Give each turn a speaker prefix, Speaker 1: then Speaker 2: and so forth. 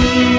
Speaker 1: see.